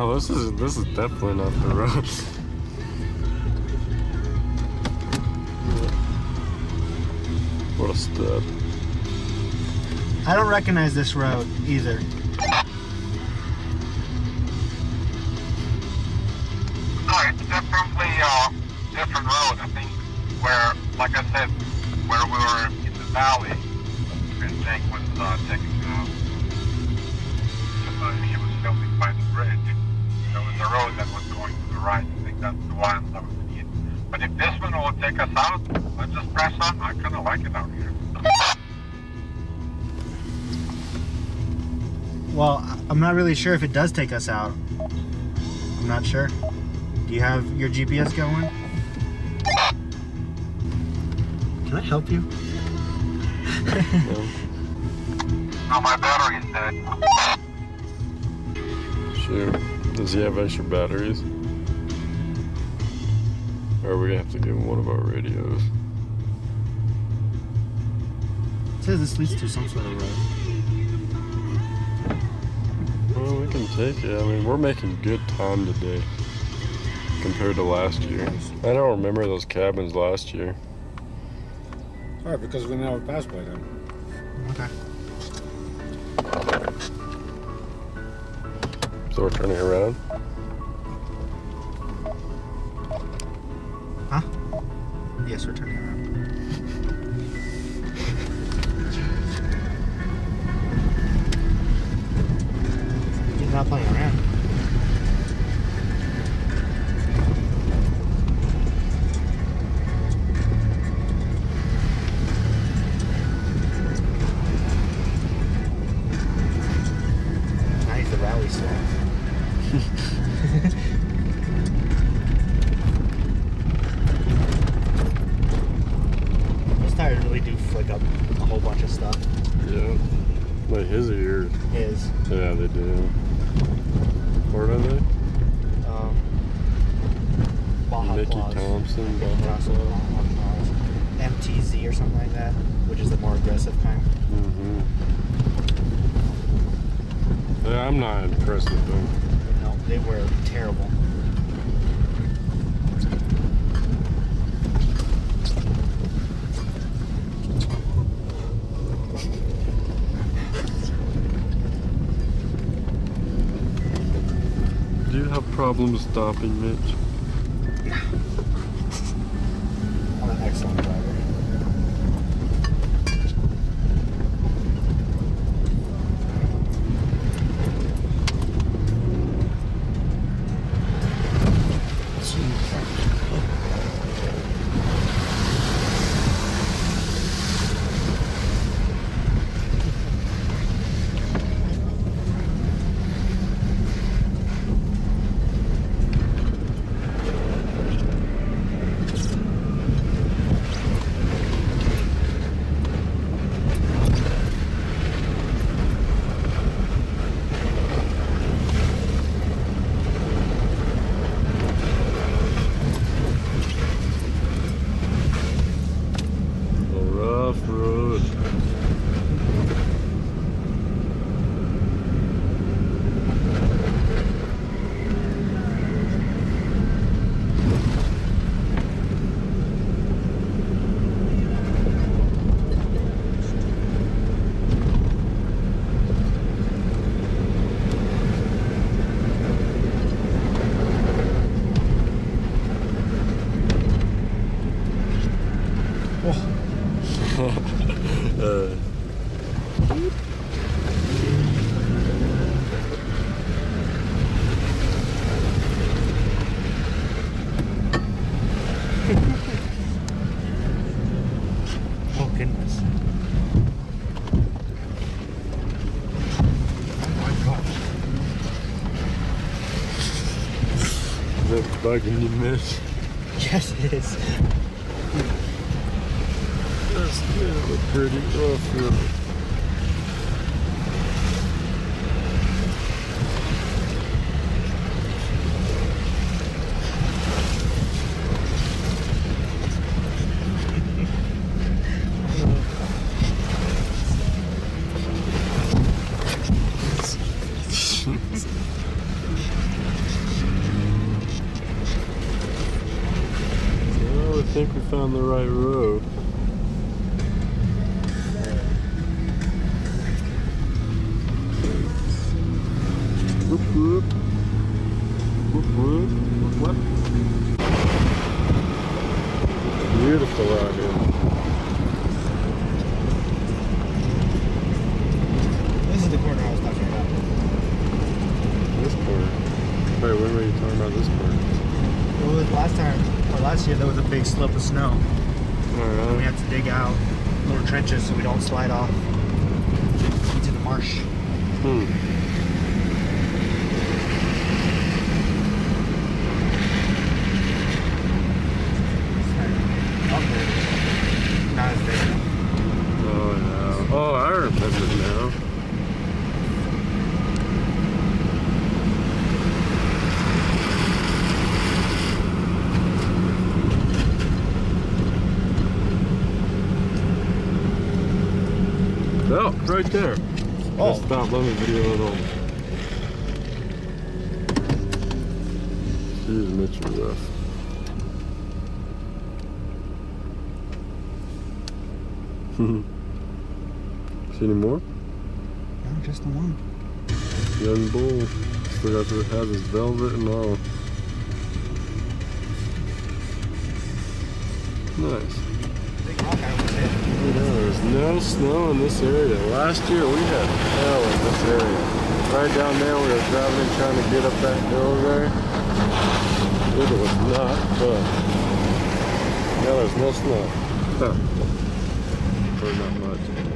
No, this is this is definitely not the road. what a step. I don't recognize this road either. The right. I think that's the one that was in. But if this one will take us out, let's just press on. I kind of like it out here. Well, I'm not really sure if it does take us out. I'm not sure. Do you have your GPS going? Can I help you? No, no, my battery's dead. Shoot. Does he have extra batteries? Or are we gonna have to give him one of our radios? It says this leads to some sort of road. Well, we can take it. I mean, we're making good time today compared to last year. I don't remember those cabins last year. All right, because we never passed by them. Okay. So we're turning around. Yes, we're turning around. He's not playing flick up a whole bunch of stuff. Yeah. Like his ears. His. Yeah, they do. Where are they? Um, Baja Mickey Claws. Thompson, Baja Thompson, Claws. Baja Claws. MTZ or something like that, which is the more aggressive kind. Mm-hmm. Yeah, I'm not impressed with them. No, they were terrible. Do you have problems stopping, Mitch? I'm an excellent driver. A rough road. Uh, Oh goodness. Oh my gosh. is that bugging you, Mitch? Yes, it is. That's pretty rough road. I think we found the right road. Whoop whoop. Whoop whoop. Whoop. Beautiful out here. This is the corner I was talking about. This part. Wait, when were you talking about this part? Well, it was last time, or last year, there was a big slope of snow. And we had to dig out little trenches so we don't slide off into the marsh. Hmm. Up there. Not as big. Oh no. Oh, I remember now. Oh, right there. Oh. Just stop. Let me video it on. Jeez, Mitchell rough. See any more? No, just the one. Young bull. Still got to have his velvet and all. Nice. Big rock I was hit. You know, there's no snow in this area. Last year we had hell in this area. Right down there we were driving trying to get up that hill there. It was not fun. Now there's no snow. Huh. Or not much.